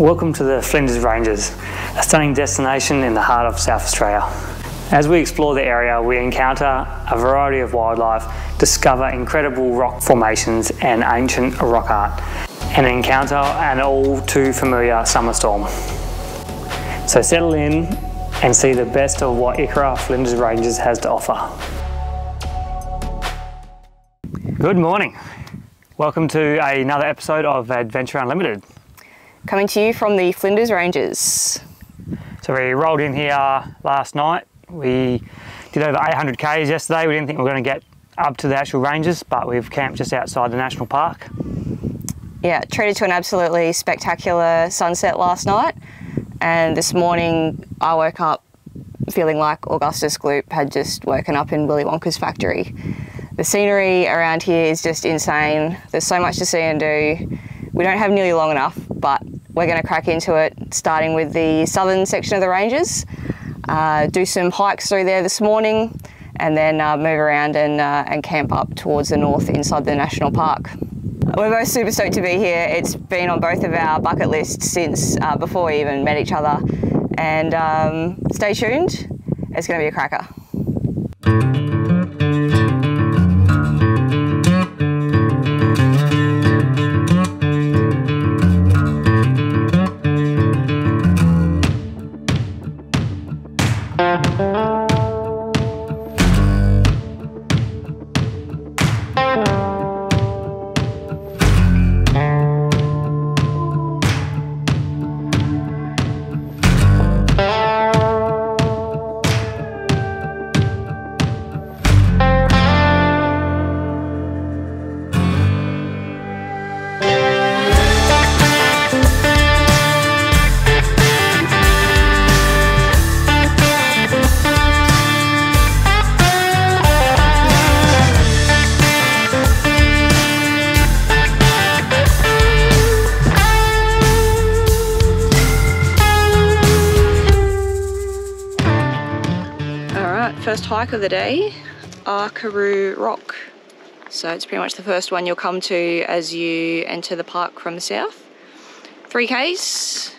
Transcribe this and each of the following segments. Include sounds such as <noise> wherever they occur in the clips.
Welcome to the Flinders Ranges, a stunning destination in the heart of South Australia. As we explore the area, we encounter a variety of wildlife, discover incredible rock formations and ancient rock art, and encounter an all too familiar summer storm. So settle in and see the best of what Ikara Flinders Ranges has to offer. Good morning. Welcome to another episode of Adventure Unlimited. Coming to you from the Flinders Ranges. So we rolled in here last night. We did over 800 k's yesterday. We didn't think we were going to get up to the actual ranges, but we've camped just outside the national park. Yeah, treated to an absolutely spectacular sunset last night. And this morning I woke up feeling like Augustus Gloop had just woken up in Willy Wonka's factory. The scenery around here is just insane. There's so much to see and do. We don't have nearly long enough, we're going to crack into it, starting with the southern section of the ranges. Uh, do some hikes through there this morning, and then uh, move around and, uh, and camp up towards the north inside the national park. We're both super stoked to be here. It's been on both of our bucket lists since uh, before we even met each other. And um, stay tuned, it's going to be a cracker. The day, Arkaroo Rock. So it's pretty much the first one you'll come to as you enter the park from the south. 3Ks,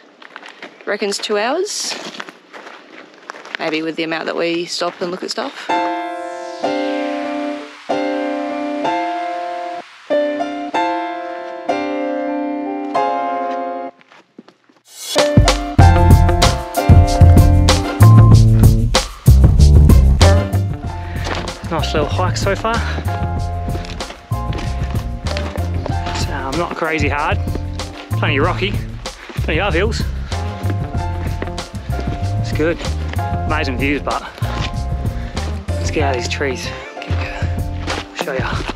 reckons two hours. Maybe with the amount that we stop and look at stuff. So far. It's um, not crazy hard, plenty rocky, plenty of hills. It's good. Amazing views, but let's get out of these trees. I'll show you.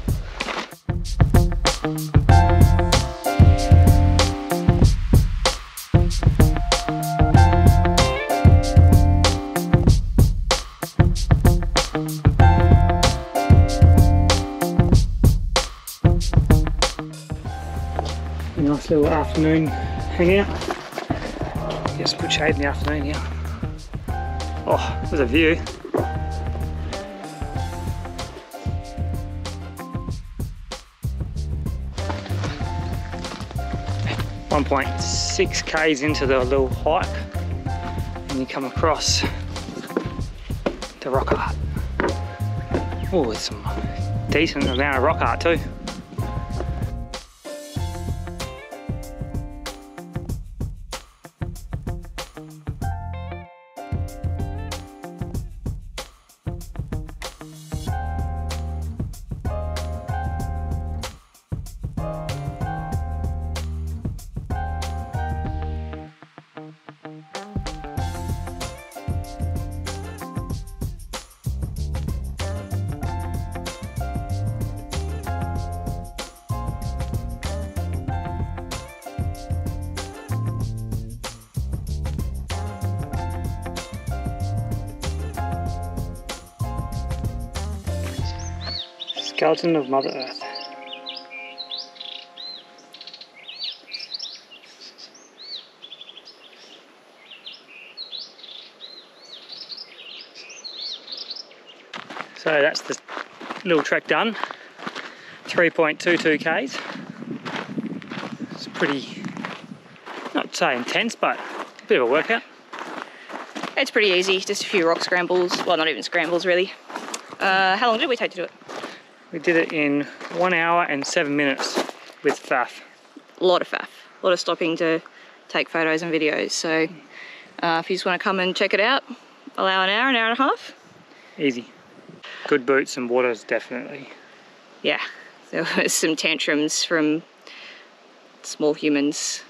Nice little afternoon hangout. Get some good shade in the afternoon here. Oh, there's a view. One point six k's into the little hike, and you come across the rock art. Oh, there's some decent amount of rock art too. Skeleton of Mother Earth. So that's the little trek done. 3.22 k's. It's pretty, not say intense, but a bit of a workout. It's pretty easy, just a few rock scrambles. Well, not even scrambles, really. Uh, how long did we take to do it? We did it in one hour and seven minutes with FAF. A lot of faff, a lot of stopping to take photos and videos. So uh, if you just want to come and check it out, allow an hour, an hour and a half. Easy. Good boots and waters, definitely. Yeah, there were some tantrums from small humans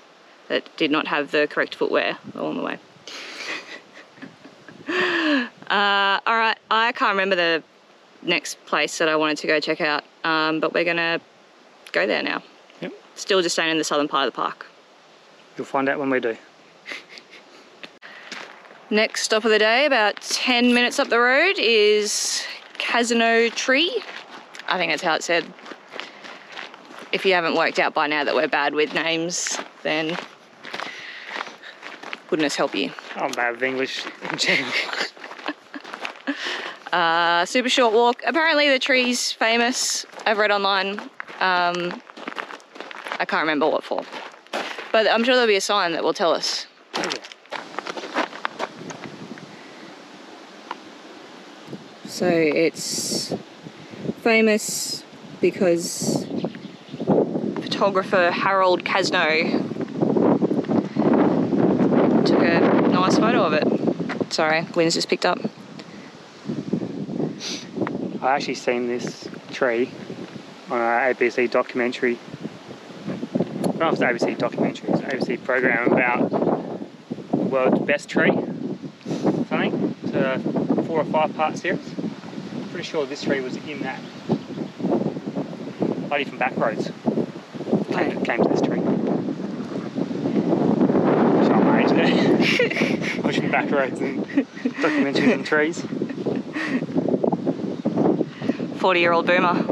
that did not have the correct footwear along the way. <laughs> uh, all right, I can't remember the next place that I wanted to go check out, um, but we're gonna go there now. Yep. Still just staying in the southern part of the park. You'll find out when we do. <laughs> Next stop of the day, about 10 minutes up the road, is Cazneaux Tree. I think that's how it's said. If you haven't worked out by now that we're bad with names, then goodness help you. I'm bad with English in general. <laughs> Uh, super short walk. Apparently the tree's famous. I've read online. Um, I can't remember what for. But I'm sure there'll be a sign that will tell us. So it's famous because photographer Harold Cazneaux took a nice photo of it. Sorry, wind's just picked up. I actually seen this tree on an ABC documentary. Not it's an ABC documentary, it's an ABC program about the world's best tree. Something. It's a four or five part series. Pretty sure this tree was in that. Bloody from back roads. Came, came to this tree. My age there. Watching back roads and documentaries on trees. 40 year old boomer.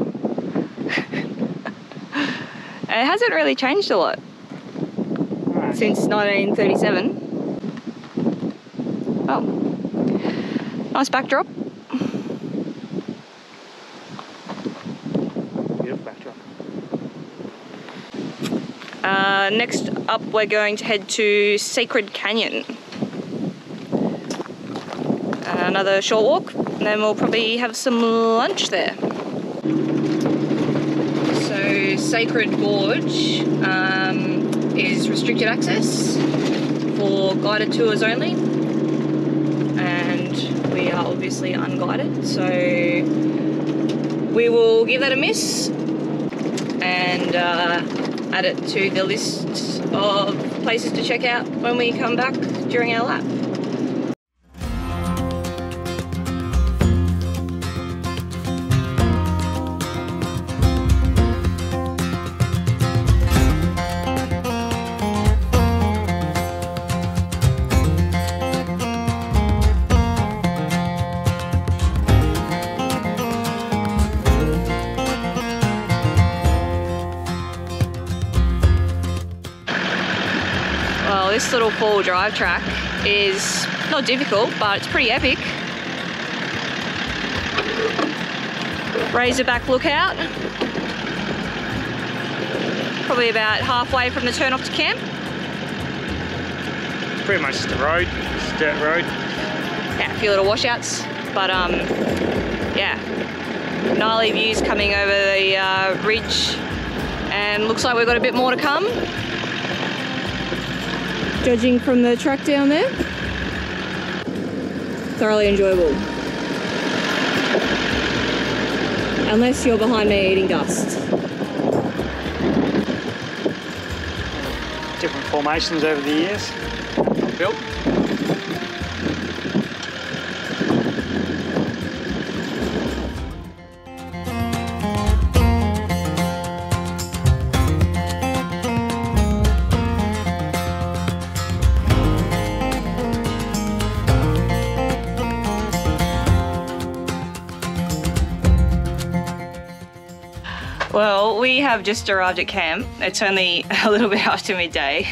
it hasn't really changed a lot since 1937. Oh, nice backdrop. Beautiful backdrop. Uh, next up, we're going to head to Sacred Canyon. Another short walk, and then we'll probably have some lunch there. So, Sacred Gorge um, is restricted access for guided tours only, and we are obviously unguided, so we will give that a miss and uh, add it to the list of places to check out when we come back during our lap. This little four drive track is not difficult, but it's pretty epic. Razorback lookout. Probably about halfway from the turn off to camp. Pretty much just a road, just dirt road. Yeah, a few little washouts, but um, yeah, gnarly views coming over the uh, ridge, and looks like we've got a bit more to come. Judging from the track down there, thoroughly enjoyable. Unless you're behind me eating dust. Different formations over the years. Built. We have just arrived at camp. It's only <laughs> a little bit after midday.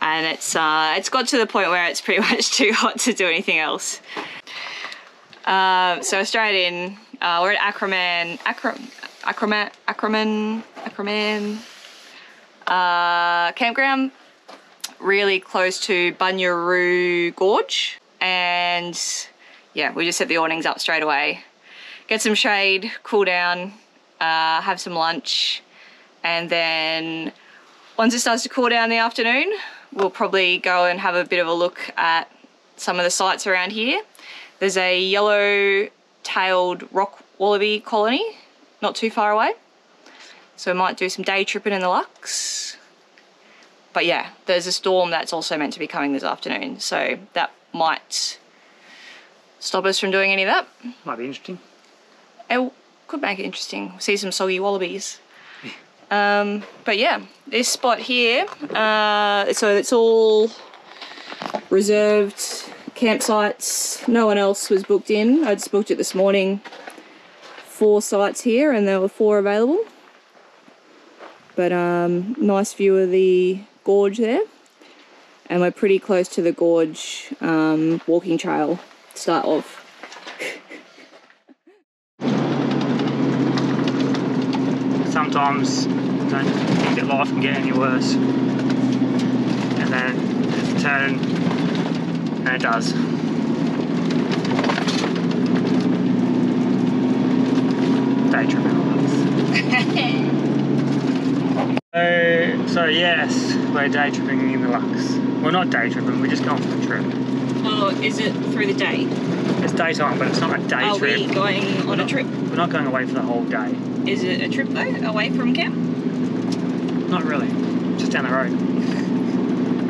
And it's uh, it's got to the point where it's pretty <laughs> much too hot to do anything else. Um, so straight in, uh, we're at Acraman, Acra, Acraman, Acraman, Acraman uh, campground. really close to Bunyeroo Gorge, and yeah, we just set the awnings up straight away. Get some shade, cool down, uh, have some lunch, and then once it starts to cool down in the afternoon, we'll probably go and have a bit of a look at some of the sites around here. There's a yellow-tailed rock wallaby colony not too far away. So we might do some day tripping in the Lux. But yeah, there's a storm that's also meant to be coming this afternoon. So that might stop us from doing any of that. Might be interesting. It could make it interesting. See some soggy wallabies. Um, but yeah, this spot here, uh, so it's all reserved campsites. No one else was booked in. I just booked it this morning. Four sites here, and there were four available. But um, nice view of the gorge there, and we're pretty close to the gorge um, walking trail start off. Sometimes don't think that life can get any worse. And then there's a turn, and it does. Day tripping <laughs> so, so yes, we're day tripping in the Lux. Well, not day tripping, we're just going for a trip. Oh, is it through the day? It's daytime, but it's not a day Are trip. we going on a trip? We're not going away for the whole day. Is it a trip though, away from camp? Not really, just down the road.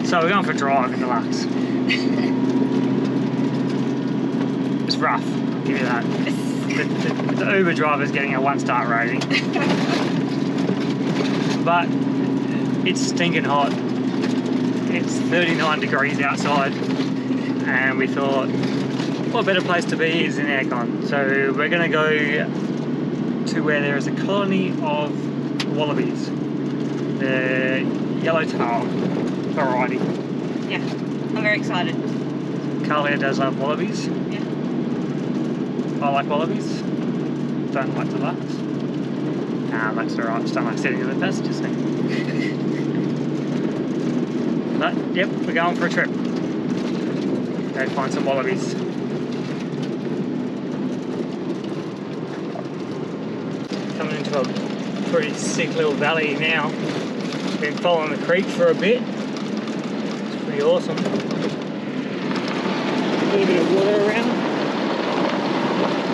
So we're going for a drive in the Lux. <laughs> it's rough, I'll give you that. The, the, the Uber driver's getting a one star rating. <laughs> but it's stinking hot. It's 39 degrees outside, and we thought, what better place to be is in aircon. So we're going to go to where there is a colony of wallabies, uh, the yellow-tailed variety. Yeah, I'm very excited. Carlia does love wallabies. Yeah. I like wallabies. Don't like the Lux. Nah, Lux are alright. Just don't like sitting in the passengers seat. <laughs> but, yep, we're going for a trip. Go find some wallabies. A pretty sick little valley now. Been following the creek for a bit. It's pretty awesome. A little bit of water around.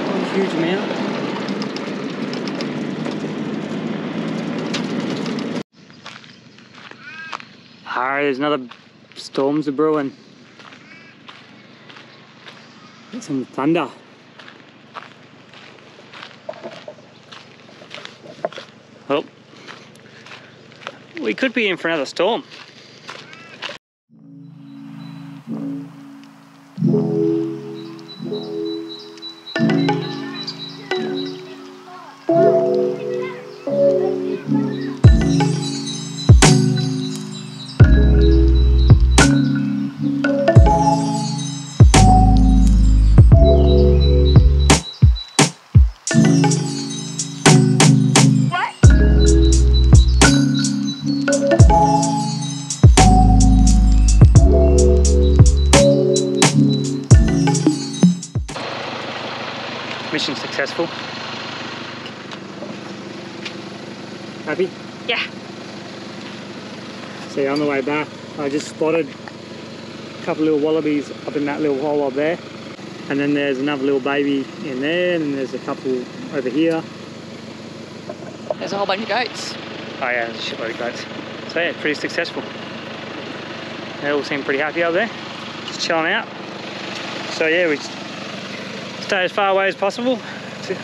Not a huge amount. Alright, there's another storms are brewing. Get some thunder. We could be in for another storm. Spotted a couple little wallabies up in that little hole up there. And then there's another little baby in there, and there's a couple over here. There's a whole bunch of goats. Oh yeah, there's a shitload of goats. So yeah, pretty successful. They all seem pretty happy up there, just chilling out. So yeah, we stay as far away as possible to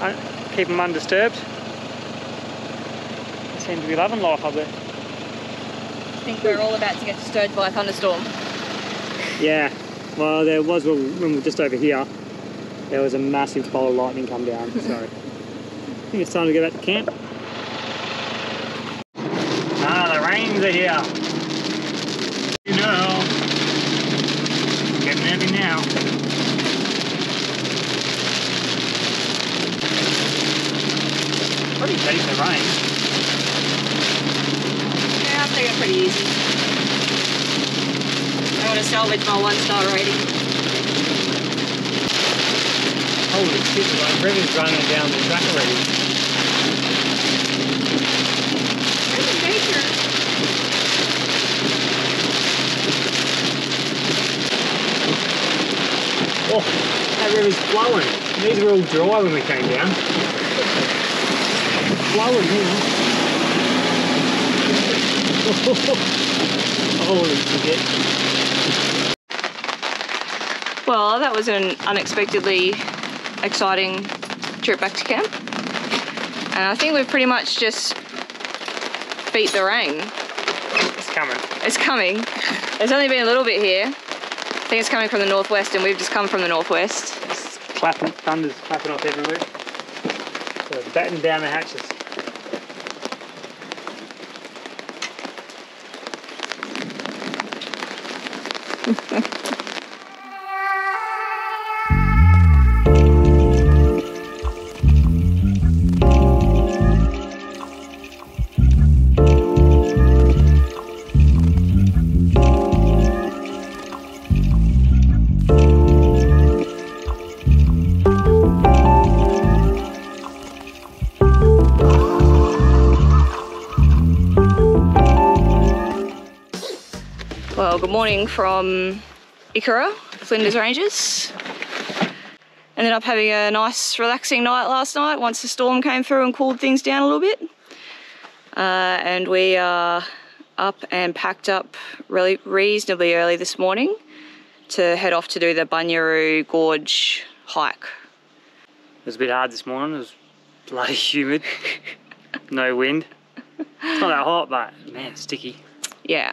uh, keep them undisturbed. They seem to be loving life up there. I think we're all about to get disturbed by a thunderstorm. Yeah, well there was when we were just over here, there was a massive bolt of lightning come down, so <laughs> I think it's time to go back to camp. Ah, the rains are here. You know, getting heavy now. Pretty decent rain. Yeah, I'll take go pretty easy. I want to salvage my one star rating. Holy shit, like river's running down the track already. Oh, that river's flowing. These were all dry when we came down. Flowing here. <laughs> Holy shit. Well, that was an unexpectedly exciting trip back to camp. And I think we've pretty much just beat the rain. It's coming. It's coming. There's only been a little bit here. I think it's coming from the northwest and we've just come from the northwest. It's clapping, thunder's clapping off everywhere. So batten down the hatches. <laughs> Morning from Ikara, Flinders Ranges. Ended up having a nice relaxing night last night once the storm came through and cooled things down a little bit. Uh, and we are up and packed up really reasonably early this morning to head off to do the Bunyeroo Gorge hike. It was a bit hard this morning. It was bloody humid. <laughs> no wind. It's not that hot, but man, sticky. Yeah.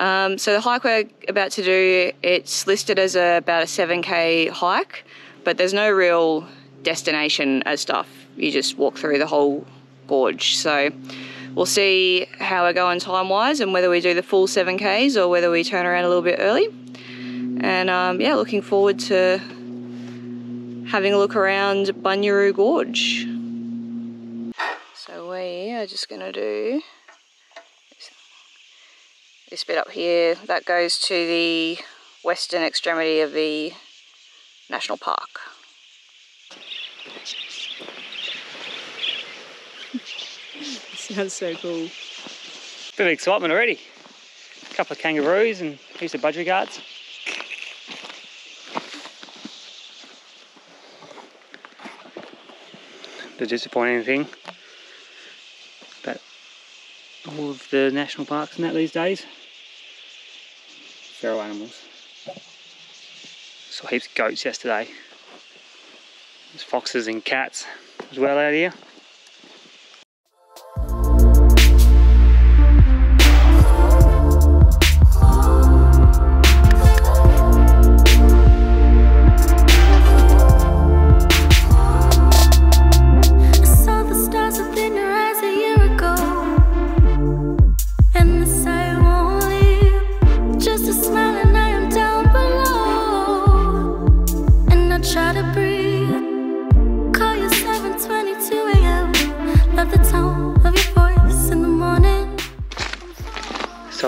Um, so the hike we're about to do, it's listed as a, about a 7k hike, but there's no real destination as stuff. You just walk through the whole gorge. So we'll see how we're going time wise and whether we do the full 7Ks or whether we turn around a little bit early. And um, yeah, looking forward to having a look around Bunyeroo Gorge. So we are just going to do this bit up here. That goes to the western extremity of the national park. <laughs> Sounds so cool. Bit of excitement already. A couple of kangaroos and heaps of budgerigars. The disappointing thing about all of the national parks and that these days, feral animals. Saw heaps of goats yesterday. There's foxes and cats as well out here.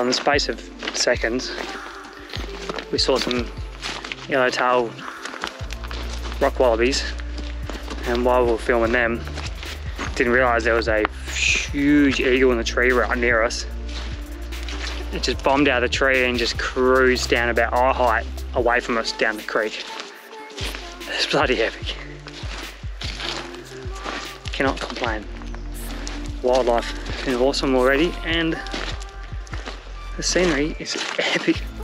The space of seconds, we saw some yellowtail rock wallabies, and while we were filming them, didn't realise there was a huge eagle in the tree right near us. It just bombed out of the tree and just cruised down about eye height away from us down the creek. It's bloody epic. Cannot complain. Wildlife is awesome already, and the scenery is epic.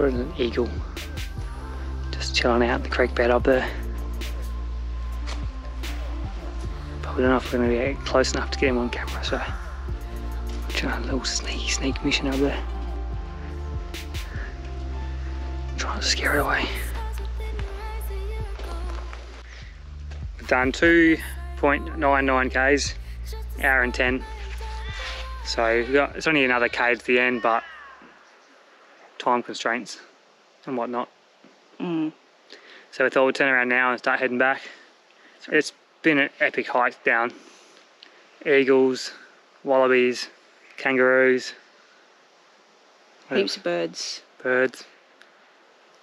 Spotted an eagle just chilling out in the creek bed up there. We don't know if we're going to get close enough to get him on camera, so we're trying a little sneaky sneak mission up there. Trying to scare it away. Done 2.99 k's, hour and 10. So got, it's only another k to the end, but time constraints and whatnot. Mm. So we thought we'd turn around now and start heading back. It's been an epic hike down. Eagles, wallabies, kangaroos, Heaps of birds. birds.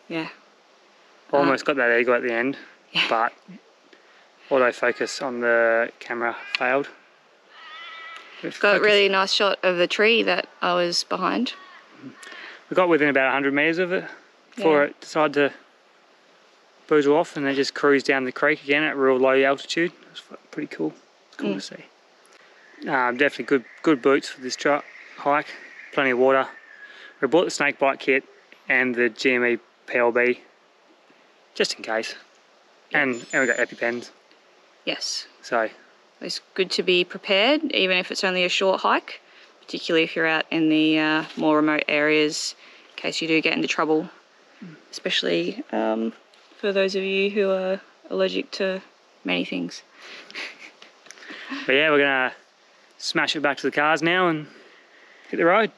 Yeah. Almost got that eagle at the end, Yeah. <laughs> but autofocus on the camera failed. Got a really nice shot of the tree that I was behind. We got within about 100 metres of it before Yeah. it decided to boozle off and then just cruise down the creek again at real low altitude. It was pretty cool. It's cool to see. Um, definitely good good boots for this truck hike. Plenty of water. We bought the snake bite kit and the GME PLB just in case. And, and we got EpiPens. Yes. So It's good to be prepared, even if it's only a short hike, particularly if you're out in the uh, more remote areas, in case you do get into trouble. Especially um, for those of you who are allergic to many things. <laughs> But yeah, we're gonna smash it back to the cars now and hit the road.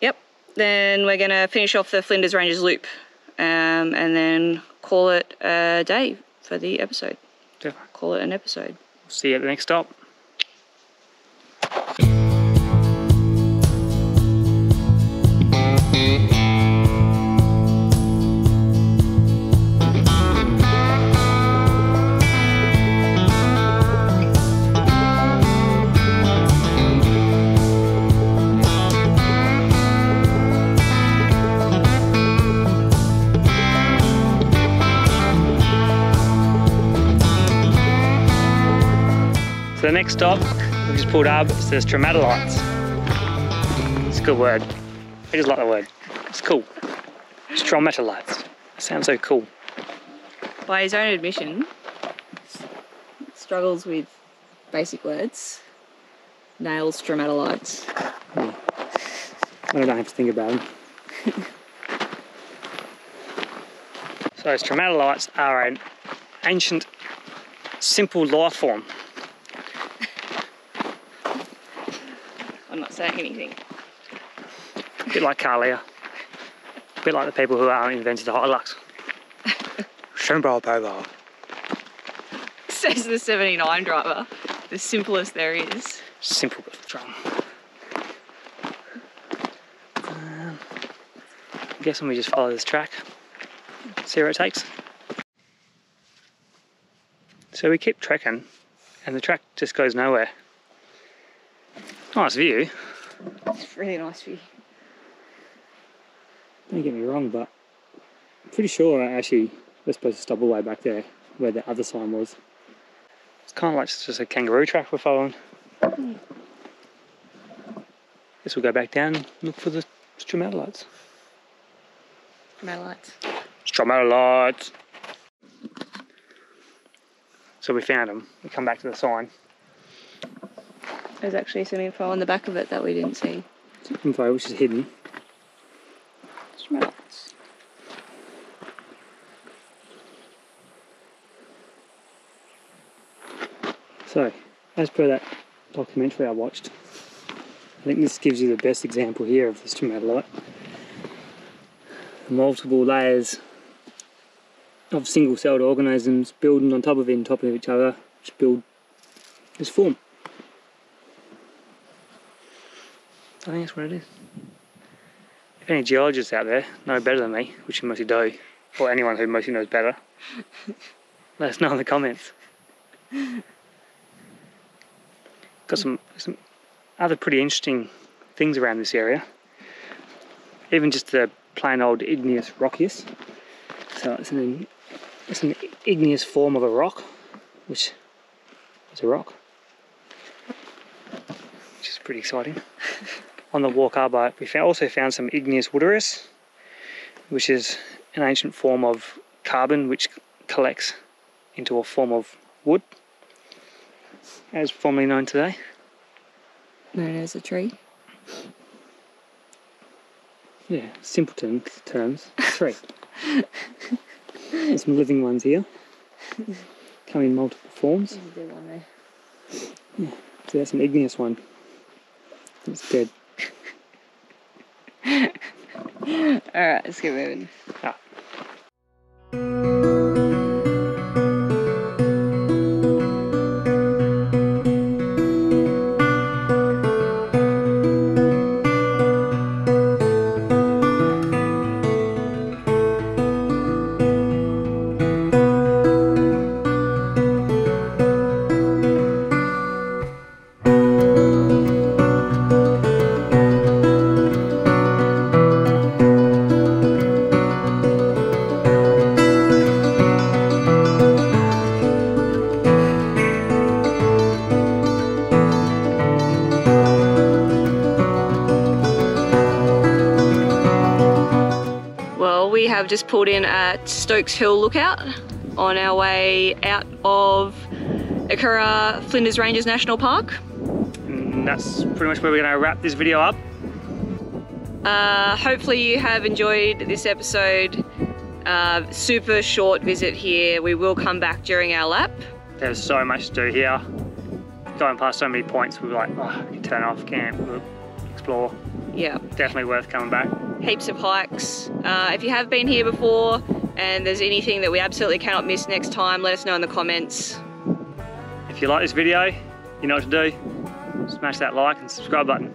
Yep. Then we're going to finish off the Flinders Ranges loop um, and then call it a day for the episode. Yeah. Call it an episode. See you at the next stop. Next stop, we just pulled up, it says stromatolites. It's a good word. I just like the word. It's cool. Stromatolites. Sounds so cool. By his own admission, struggles with basic words, nails stromatolites. I don't have to think about them. <laughs> so stromatolites are an ancient, simple life form. Not saying anything. A bit like Kalia. A bit like the people who uh, invented the Hilux. Stromatolites. <laughs> Says the 79 driver, the simplest there is. Simple but strong. Um, I guess we just follow this track, see where it takes. So we keep trekking, and the track just goes nowhere. Nice view. It's really nice view. Don't get me wrong, but I'm pretty sure actually we're supposed to stop all the way back there where the other sign was. It's kind of like just a kangaroo track we're following. Guess we'll go back down and look for the stromatolites. Stromatolites. Stromatolites! So we found them. We come back to the sign. There's actually some info on the back of it that we didn't see. Info which is hidden. Stromatolites. So, as per that documentary I watched, I think this gives you the best example here of the stromatolite. Multiple layers of single-celled organisms building on top of on top of each other, which build this form. I think that's what it is. If any geologists out there know better than me, which you mostly do, or anyone who mostly knows better, <laughs> let us know in the comments. Got some some other pretty interesting things around this area. Even just the plain old igneous rockius. So it's an it's an igneous form of a rock, which is a rock, which is pretty exciting. <laughs> On the walk I- we found, also found some igneous woodurus, which is an ancient form of carbon which collects into a form of wood as formerly known today. Known as a tree. Yeah, simpleton terms. Three. There's some living ones here. Come in multiple forms. Yeah, So that's an igneous one. It's dead. All right, let's get moving. Ah. We have just pulled in at Stokes Hill Lookout on our way out of Ikara Flinders Ranges National Park. And that's pretty much where we're going to wrap this video up. Uh, hopefully, you have enjoyed this episode. Uh, super short visit here. We will come back during our lap. There's so much to do here. Going past so many points, we were like, oh, we can turn off, camp, we'll explore. Yeah, Definitely worth coming back. heaps of hikes. Uh, if you have been here before and there's anything that we absolutely cannot miss next time, let us know in the comments. If you like this video, you know what to do. Smash that like and subscribe button.